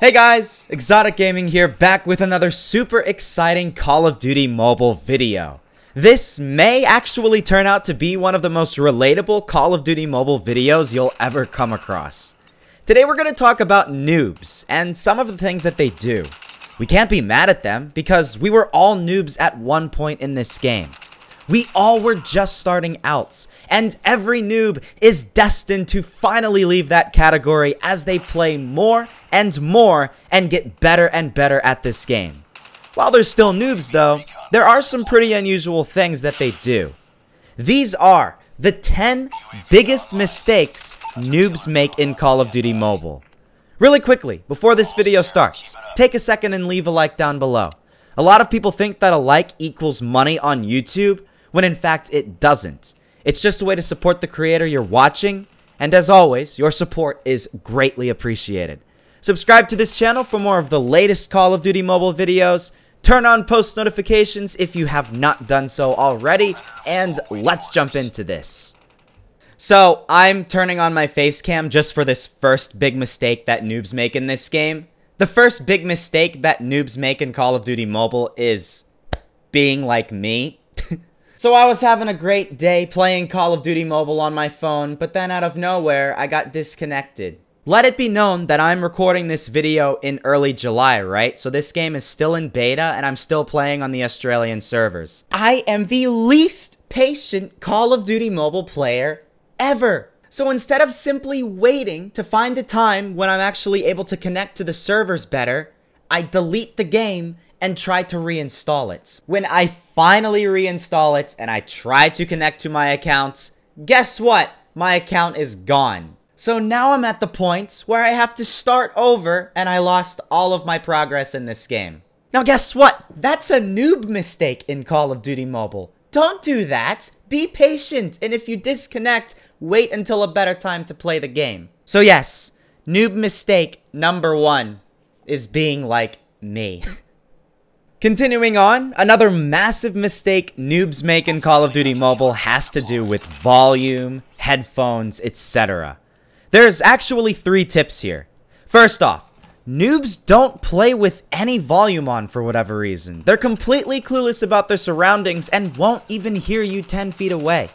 Hey guys, Exxotik Gaming here, back with another super exciting Call of Duty mobile video. This may actually turn out to be one of the most relatable Call of Duty mobile videos you'll ever come across. Today we're going to talk about noobs, and some of the things that they do. We can't be mad at them, because we were all noobs at one point in this game. We all were just starting out, and every noob is destined to finally leave that category as they play more and more and get better and better at this game. While they're still noobs though, there are some pretty unusual things that they do. These are the 10 biggest mistakes noobs make in Call of Duty Mobile. Really quickly, before this video starts, take a second and leave a like down below. A lot of people think that a like equals money on YouTube, when in fact it doesn't. It's just a way to support the creator you're watching, and as always, your support is greatly appreciated. Subscribe to this channel for more of the latest Call of Duty mobile videos, turn on post notifications if you have not done so already, and let's jump into this. So, I'm turning on my face cam just for this first big mistake that noobs make in this game. The first big mistake that noobs make in Call of Duty Mobile is being like me. So I was having a great day playing Call of Duty Mobile on my phone, but then out of nowhere, I got disconnected. Let it be known that I'm recording this video in early July, right? So this game is still in beta and I'm still playing on the Australian servers. I am the least patient Call of Duty Mobile player ever. So instead of simply waiting to find a time when I'm actually able to connect to the servers better, I delete the game and try to reinstall it. When I finally reinstall it and I try to connect to my accounts, guess what? My account is gone. So now I'm at the point where I have to start over and I lost all of my progress in this game. Now guess what? That's a noob mistake in Call of Duty Mobile. Don't do that. Be patient, and if you disconnect, wait until a better time to play the game. So yes, noob mistake number one is being like me. Continuing on, another massive mistake noobs make in Call of Duty Mobile has to do with volume, headphones, etc. There's actually three tips here. First off, noobs don't play with any volume on for whatever reason. They're completely clueless about their surroundings and won't even hear you 10 feet away.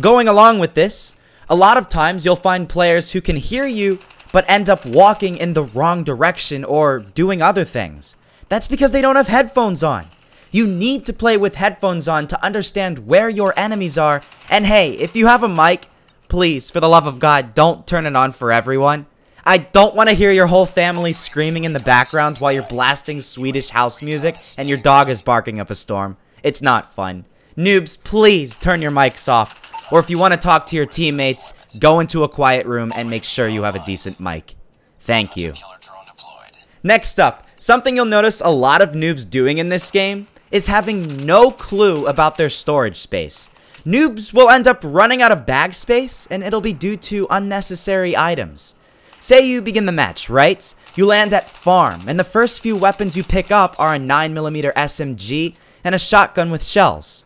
Going along with this, a lot of times you'll find players who can hear you but end up walking in the wrong direction or doing other things. That's because they don't have headphones on. You need to play with headphones on to understand where your enemies are. And hey, if you have a mic, please, for the love of God, don't turn it on for everyone. I don't want to hear your whole family screaming in the background while you're blasting Swedish house music and your dog is barking up a storm. It's not fun. Noobs, please turn your mics off. Or if you want to talk to your teammates, go into a quiet room and make sure you have a decent mic. Thank you. Next up, Something you'll notice a lot of noobs doing in this game is having no clue about their storage space. Noobs will end up running out of bag space, and it'll be due to unnecessary items. Say you begin the match, right? You land at farm, and the first few weapons you pick up are a 9mm SMG and a shotgun with shells.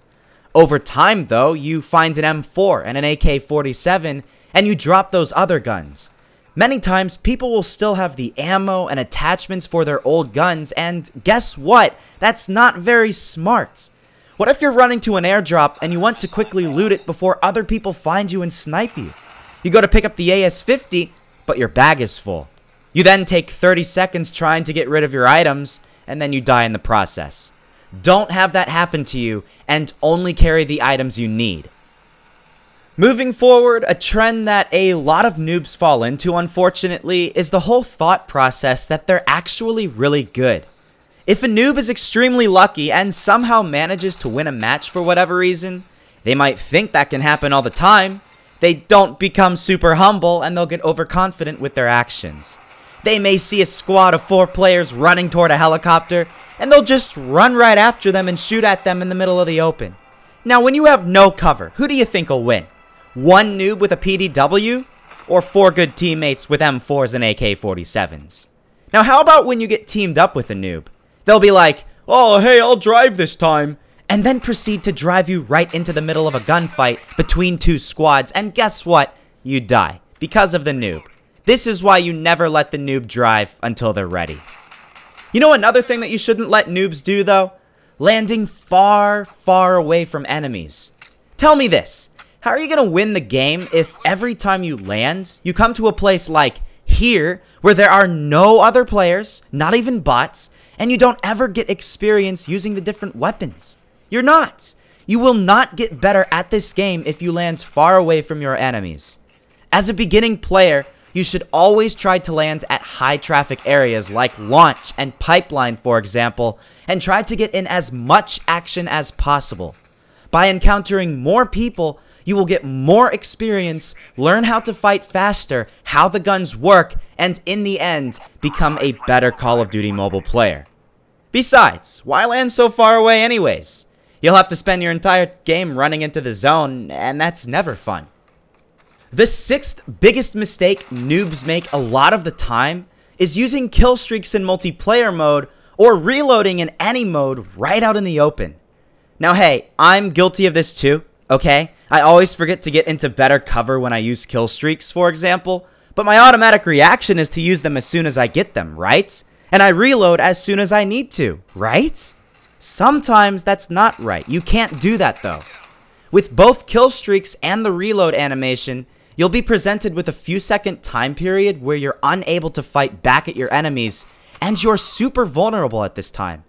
Over time, though, you find an M4 and an AK-47, and you drop those other guns. Many times, people will still have the ammo and attachments for their old guns, and guess what? That's not very smart. What if you're running to an airdrop and you want to quickly loot it before other people find you and snipe you? You go to pick up the AS-50, but your bag is full. You then take 30 seconds trying to get rid of your items, and then you die in the process. Don't have that happen to you, and only carry the items you need. Moving forward, a trend that a lot of noobs fall into, unfortunately, is the whole thought process that they're actually really good. If a noob is extremely lucky and somehow manages to win a match for whatever reason, they might think that can happen all the time. They don't become super humble and they'll get overconfident with their actions. They may see a squad of four players running toward a helicopter, and they'll just run right after them and shoot at them in the middle of the open. Now, when you have no cover, who do you think will win? One noob with a PDW, or four good teammates with M4s and AK-47s. Now, how about when you get teamed up with a noob? They'll be like, oh, hey, I'll drive this time, and then proceed to drive you right into the middle of a gunfight between two squads, and guess what? You die, because of the noob. This is why you never let the noob drive until they're ready. You know another thing that you shouldn't let noobs do though? Landing far, far away from enemies. Tell me this, how are you going to win the game if every time you land, you come to a place like here, where there are no other players, not even bots, and you don't ever get experience using the different weapons? You're not. You will not get better at this game if you land far away from your enemies. As a beginning player, you should always try to land at high traffic areas like launch and pipeline, for example, and try to get in as much action as possible. By encountering more people, you will get more experience, learn how to fight faster, how the guns work, and in the end, become a better Call of Duty mobile player. Besides, why land so far away anyways? You'll have to spend your entire game running into the zone, and that's never fun. The sixth biggest mistake noobs make a lot of the time is using kill streaks in multiplayer mode or reloading in any mode right out in the open. Now hey, I'm guilty of this too, okay? I always forget to get into better cover when I use kill streaks, for example, but my automatic reaction is to use them as soon as I get them, right? And I reload as soon as I need to, right? Sometimes that's not right. You can't do that though. With both kill streaks and the reload animation, You'll be presented with a few second time period where you're unable to fight back at your enemies, and you're super vulnerable at this time.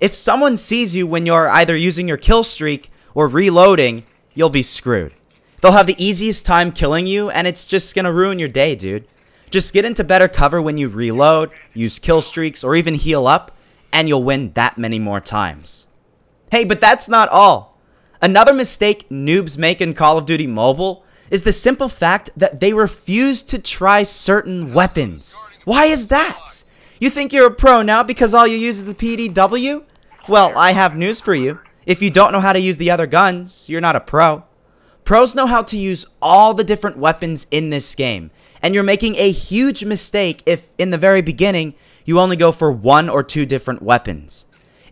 If someone sees you when you're either using your kill streak or reloading, you'll be screwed. They'll have the easiest time killing you, and it's just gonna ruin your day, dude. Just get into better cover when you reload, use kill streaks, or even heal up, and you'll win that many more times. Hey, but that's not all. Another mistake noobs make in Call of Duty Mobile is the simple fact that they refuse to try certain weapons. Why is that? You think you're a pro now because all you use is the PDW? Well, I have news for you. If you don't know how to use the other guns, you're not a pro. Pros know how to use all the different weapons in this game, and you're making a huge mistake if, in the very beginning, you only go for one or two different weapons.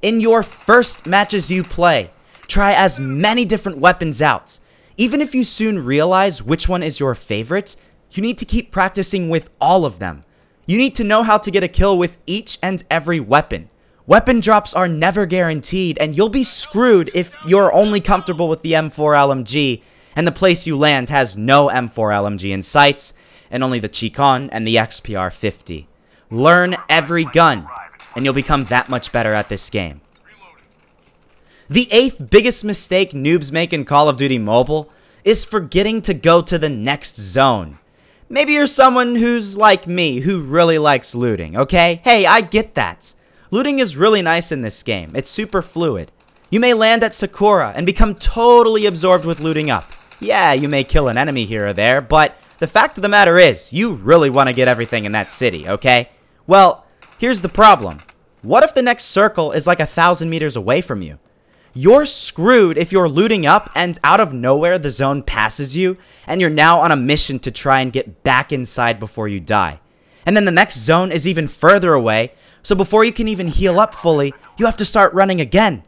In your first matches you play, try as many different weapons out. Even if you soon realize which one is your favorite, you need to keep practicing with all of them. You need to know how to get a kill with each and every weapon. Weapon drops are never guaranteed, and you'll be screwed if you're only comfortable with the M4 LMG, and the place you land has no M4 LMG in sights, and only the Chicom and the XPR 50. Learn every gun, and you'll become that much better at this game. The eighth biggest mistake noobs make in Call of Duty Mobile is forgetting to go to the next zone. Maybe you're someone who's like me, who really likes looting, okay? Hey, I get that. Looting is really nice in this game. It's super fluid. You may land at Sakura and become totally absorbed with looting up. Yeah, you may kill an enemy here or there, but the fact of the matter is, you really want to get everything in that city, okay? Well, here's the problem. What if the next circle is like a thousand meters away from you? You're screwed if you're looting up and out of nowhere the zone passes you and you're now on a mission to try and get back inside before you die. And then the next zone is even further away, so before you can even heal up fully, you have to start running again.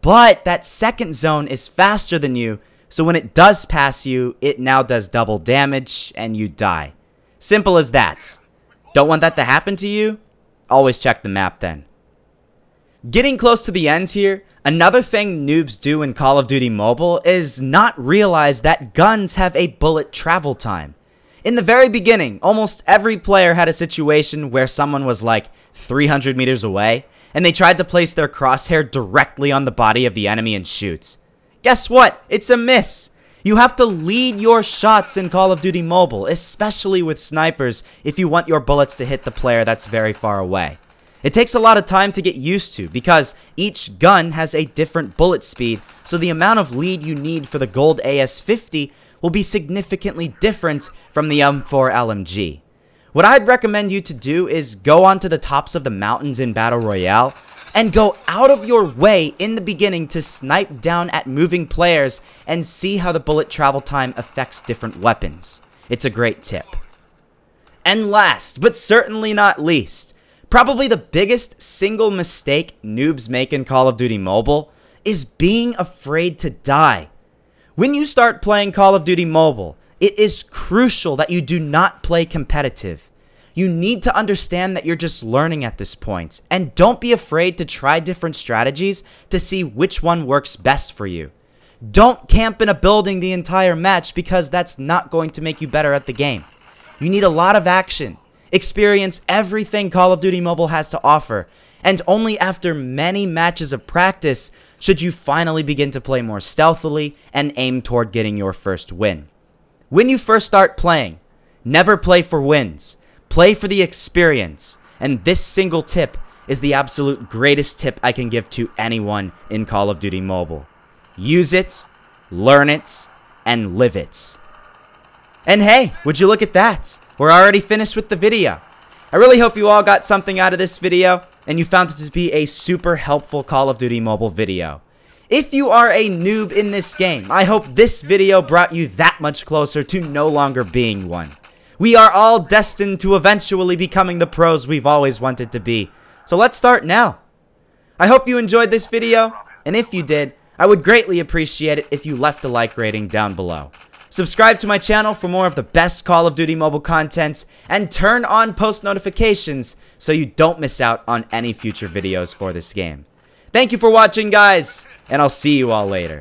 But that second zone is faster than you, so when it does pass you, it now does double damage and you die. Simple as that. Don't want that to happen to you? Always check the map then. Getting close to the end here, Another thing noobs do in Call of Duty Mobile is not realize that guns have a bullet travel time. In the very beginning, almost every player had a situation where someone was like 300 meters away, and they tried to place their crosshair directly on the body of the enemy and shoot. Guess what? It's a miss! You have to lead your shots in Call of Duty Mobile, especially with snipers, if you want your bullets to hit the player that's very far away. It takes a lot of time to get used to because each gun has a different bullet speed, so the amount of lead you need for the gold AS50 will be significantly different from the M4 LMG. What I'd recommend you to do is go onto the tops of the mountains in Battle Royale and go out of your way in the beginning to snipe down at moving players and see how the bullet travel time affects different weapons. It's a great tip. And last, but certainly not least, Probably the biggest single mistake noobs make in Call of Duty Mobile is being afraid to die. When you start playing Call of Duty Mobile, it is crucial that you do not play competitive. You need to understand that you're just learning at this point, and don't be afraid to try different strategies to see which one works best for you. Don't camp in a building the entire match because that's not going to make you better at the game. You need a lot of action. Experience everything Call of Duty Mobile has to offer, and only after many matches of practice should you finally begin to play more stealthily and aim toward getting your first win. When you first start playing, never play for wins. Play for the experience. And this single tip is the absolute greatest tip I can give to anyone in Call of Duty Mobile. Use it, learn it, and live it. And hey, would you look at that? We're already finished with the video. I really hope you all got something out of this video and you found it to be a super helpful Call of Duty mobile video. If you are a noob in this game, I hope this video brought you that much closer to no longer being one. We are all destined to eventually becoming the pros we've always wanted to be. So let's start now. I hope you enjoyed this video, and if you did, I would greatly appreciate it if you left a like rating down below. Subscribe to my channel for more of the best Call of Duty mobile content, and turn on post notifications so you don't miss out on any future videos for this game. Thank you for watching, guys, and I'll see you all later.